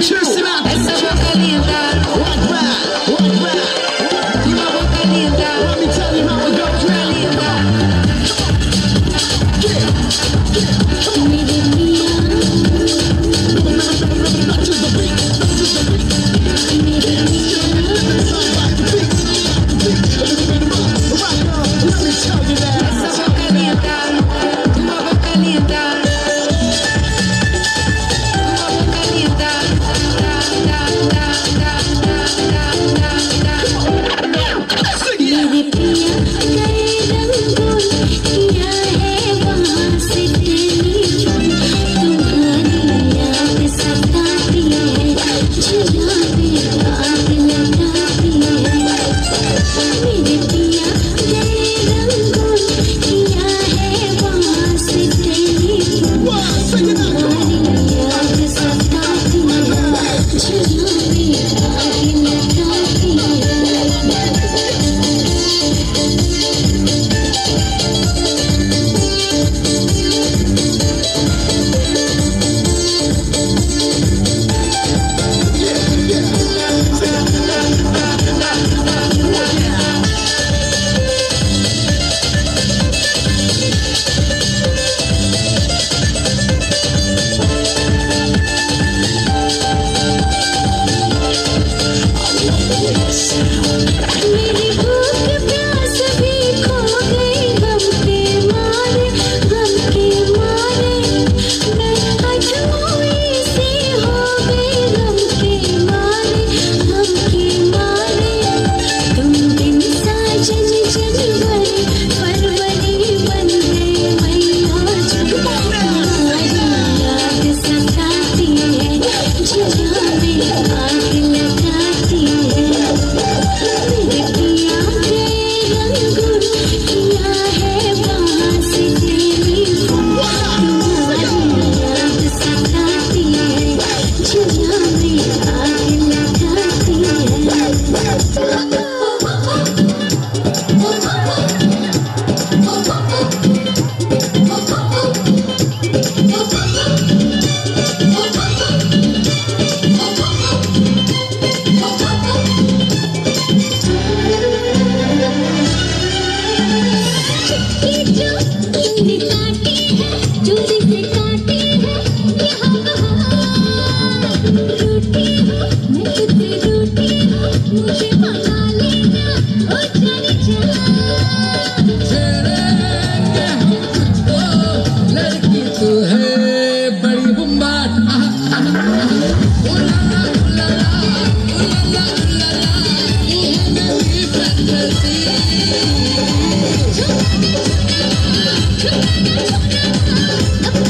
Tschüss, Simon. Thank you.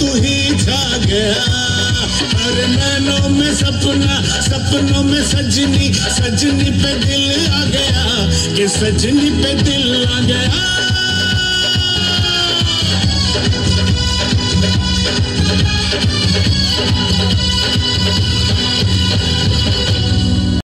तू ही छा गया। हर नैनों में सपना, सपनों में सजनी सजनी पे दिल आ गया। कि सजनी पे दिल आ गया।